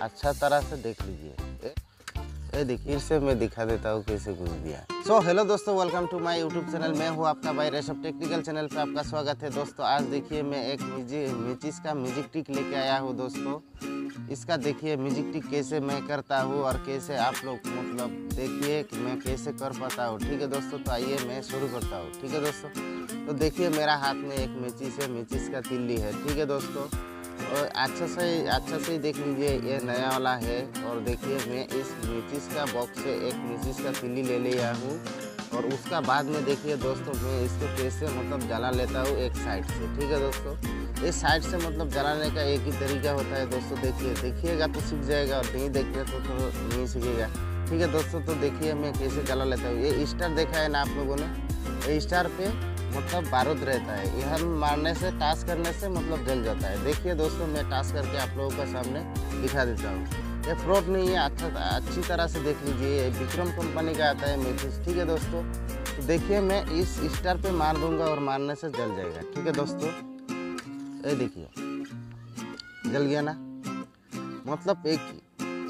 अच्छा तरह से देख लीजिए। ये देखिए से मैं दिखा देता हूँ कैसे घुस दिया सो हेलो दोस्तों welcome to my YouTube channel मैं हूँ आपका भाई रेशब टेक्निकल चैनल पे आपका स्वागत है दोस्तों। आज देखिए, मैं एक मिचिस का म्यूज़िक टिक लेके आया हूँ दोस्तों। इसका देखिए, म्यूज़िक टिक कैसे मैं करता हूँ और कैसे आप लोग मतलब देखिए कि मैं कैसे कर पाता हूँ। ठीक है दोस्तों तो आइए मैं शुरू करता हूँ। ठीक है दोस्तों तो देखिए मेरा हाथ में एक मिचिस है मिचिस का तिल्ली है। ठीक है दोस्तों और अच्छा से अच्छा से देख लीजिए ये नया वाला है। और देखिए मैं इस मिचिस का बॉक्स से एक मिचिस का तिल्ली ले लिया हूँ। और उसका बाद में देखिए दोस्तों मैं इसको कैसे मतलब जला लेता हूँ एक साइड से। ठीक है दोस्तों? इस साइड से मतलब जलाने का एक ही तरीका होता है दोस्तों देखिए। देखिएगा तो सीख जाएगा और नहीं देखिए तो, तो नहीं सीखेगा। ठीक है दोस्तों तो देखिए मैं कैसे जला लेता हूँ। ये स्टार देखा है ना आप लोगों ने? स्टार पे मतलब बारूद रहता है। यह मारने से टास करने से मतलब जल जाता है। देखिए दोस्तों, मैं टास करके आप लोगों का सामने दिखा देता हूँ। ये फ्रॉड नहीं है अच्छा अच्छी तरह से देख लीजिए। विक्रम कंपनी का आता है मेथिस ठीक है दोस्तों? तो देखिए, मैं इस स्टार पे मार दूँगा और मारने से जल जाएगा। ठीक है दोस्तों? ये देखिए। जल गया ना? मतलब एक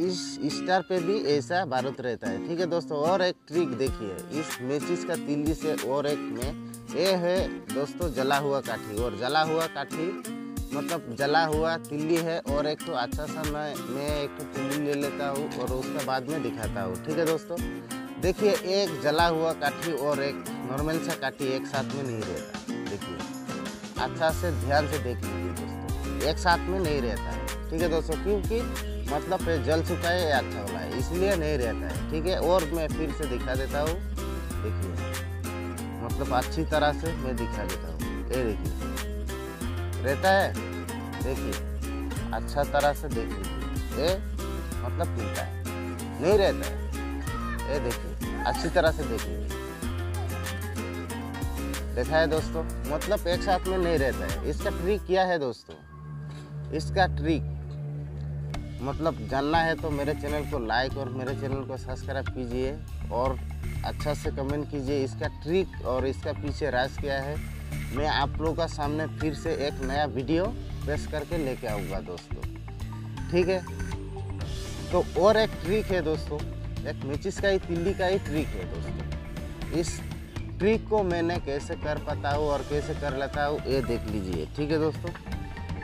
इस स्टार पे भी ऐसा बारूद रहता है। ठीक है दोस्तों? और एक ट्रिक देखिए। इस मेचिस का तिल्ली से और एक में ये है दोस्तों जला हुआ काठी और जला हुआ काठी मतलब जला हुआ तिल्ली है और एक तो अच्छा सा मैं मैं एक तो तिल्ली ले लेता हूँ और उसके बाद में दिखाता हूँ। ठीक है दोस्तों? देखिए, एक जला हुआ काठी और एक नॉर्मल सा काठी एक साथ में नहीं रहता। देखिए अच्छा से ध्यान से देख लीजिए दोस्तों, एक साथ में नहीं रहता है। ठीक है दोस्तों? क्योंकि मतलब जल चुका है अच्छा वाला है, इसलिए नहीं रहता है। ठीक है? और मैं फिर से दिखा देता हूँ। देखिए। मतलब अच्छी तरह से मैं दिखा देता हूँ। ये देखिए। रहता है? देखिए। अच्छा तरह से देख लीजिए ये मतलब मिलता है। नहीं रहता है। ये देखिए। अच्छी तरह से देख लीजिए देखा है दोस्तों? मतलब एक साथ में नहीं रहता है। इसका ट्रिक क्या है दोस्तों? इसका ट्रिक मतलब जानना है तो मेरे चैनल को लाइक और मेरे चैनल को सब्सक्राइब कीजिए और अच्छा से कमेंट कीजिए। इसका ट्रिक और इसका पीछे राज क्या है, मैं आप लोगों का सामने फिर से एक नया वीडियो पेश करके लेके आऊँगा दोस्तों। ठीक है? तो और एक ट्रिक है दोस्तों, एक मिचिस का ही, तिल्ली का ही ट्रिक है दोस्तों। इस ट्रिक को मैंने कैसे कर पाता हूँ और कैसे कर लेता हूँ, ये देख लीजिए। ठीक है दोस्तों?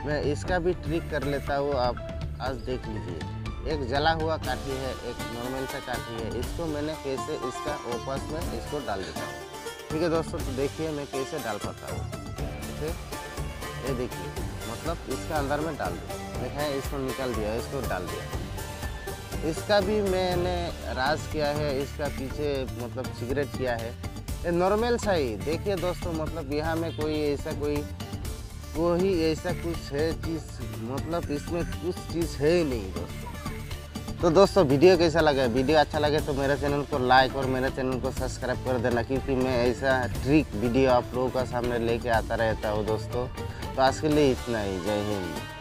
मैं इसका भी ट्रिक कर लेता हूँ, आप आज देख लीजिए। एक जला हुआ काठी है, एक नॉर्मल सा काठी है। इसको मैंने कैसे इसका ओपस में इसको डाल देता हूँ। ठीक है दोस्तों तो देखिए मैं कैसे डाल पाता हूँ। ठीक है? ये देखिए मतलब इसका अंदर में डाल दिया। देखा है इसको निकाल दिया, इसको डाल दिया। इसका भी मैंने राज किया है, इसका पीछे मतलब सिगरेट किया है। ये नॉर्मल सा ही, देखिए दोस्तों मतलब यहाँ में कोई ऐसा कोई कोई ऐसा कुछ है चीज़ मतलब इसमें कुछ चीज़ है ही नहीं दोस्तों। तो दोस्तों, वीडियो कैसा लगा? वीडियो अच्छा लगे तो मेरे चैनल को लाइक और मेरे चैनल को सब्सक्राइब कर देना, क्योंकि मैं ऐसा ट्रिक वीडियो आप लोगों का सामने लेके आता रहता हूँ दोस्तों। तो आज के लिए इतना ही। जय हिंद।